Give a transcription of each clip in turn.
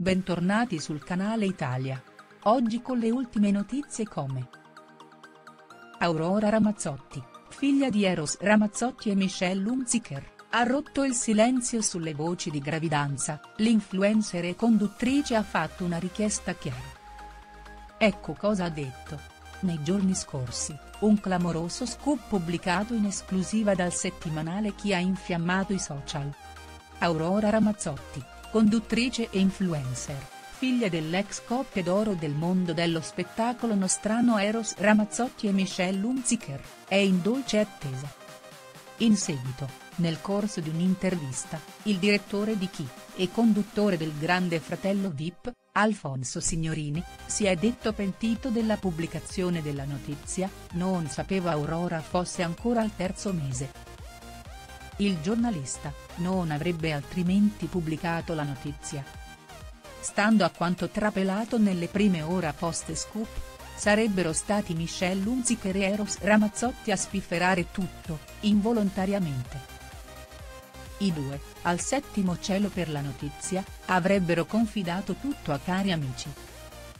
Bentornati sul canale Italia. Oggi con le ultime notizie come Aurora Ramazzotti, figlia di Eros Ramazzotti e Michelle Hunziker, ha rotto il silenzio sulle voci di gravidanza, l'influencer e conduttrice ha fatto una richiesta chiara. Ecco cosa ha detto. Nei giorni scorsi, un clamoroso scoop pubblicato in esclusiva dal settimanale Chi ha infiammato i social. Aurora Ramazzotti, conduttrice e influencer, figlia dell'ex coppia d'oro del mondo dello spettacolo nostrano Eros Ramazzotti e Michelle Hunziker, è in dolce attesa. In seguito, nel corso di un'intervista, il direttore di Chi, e conduttore del Grande Fratello Vip, Alfonso Signorini, si è detto pentito della pubblicazione della notizia, non sapeva Aurora fosse ancora al terzo mese, il giornalista, non avrebbe altrimenti pubblicato la notizia. Stando a quanto trapelato nelle prime ore post-scoop, sarebbero stati Michelle Hunziker e Eros Ramazzotti a spifferare tutto, involontariamente. I due, al settimo cielo per la notizia, avrebbero confidato tutto a cari amici.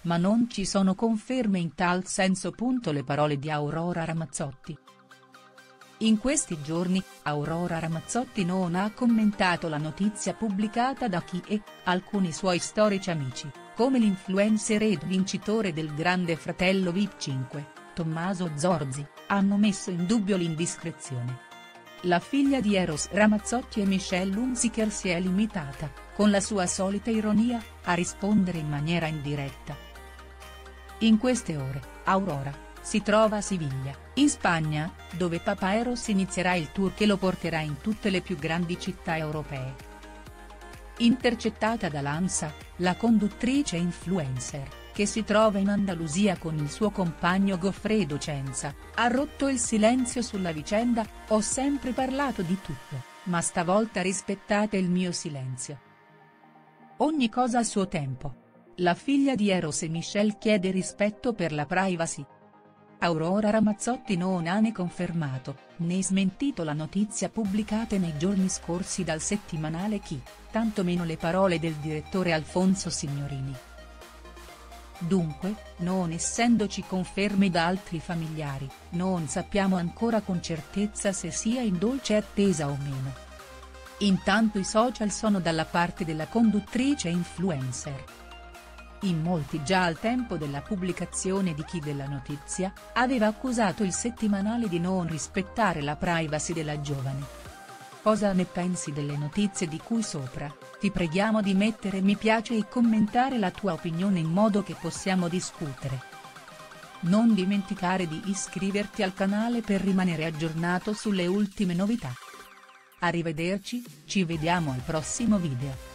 Ma non ci sono conferme in tal senso. Le parole di Aurora Ramazzotti. In questi giorni, Aurora Ramazzotti non ha commentato la notizia pubblicata da chi e, alcuni suoi storici amici, come l'influencer ed vincitore del Grande Fratello VIP 5, Tommaso Zorzi, hanno messo in dubbio l'indiscrezione. La figlia di Eros Ramazzotti e Michelle Hunziker si è limitata, con la sua solita ironia, a rispondere in maniera indiretta. In queste ore, Aurora, si trova a Siviglia, in Spagna, dove Papa Eros inizierà il tour che lo porterà in tutte le più grandi città europee. Intercettata da Lanza, la conduttrice influencer, che si trova in Andalusia con il suo compagno Goffredo Cenza, ha rotto il silenzio sulla vicenda, ho sempre parlato di tutto, ma stavolta rispettate il mio silenzio. Ogni cosa a suo tempo. La figlia di Eros e Michelle chiede rispetto per la privacy. Aurora Ramazzotti non ha né confermato, né smentito la notizia pubblicata nei giorni scorsi dal settimanale Chi, tantomeno le parole del direttore Alfonso Signorini. Dunque, non essendoci conferme da altri familiari, non sappiamo ancora con certezza se sia in dolce attesa o meno. Intanto i social sono dalla parte della conduttrice influencer in molti già al tempo della pubblicazione di chi della notizia, aveva accusato il settimanale di non rispettare la privacy della giovane. Cosa ne pensi delle notizie di cui sopra? Ti preghiamo di mettere mi piace e commentare la tua opinione in modo che possiamo discutere. Non dimenticare di iscriverti al canale per rimanere aggiornato sulle ultime novità. Arrivederci, ci vediamo al prossimo video.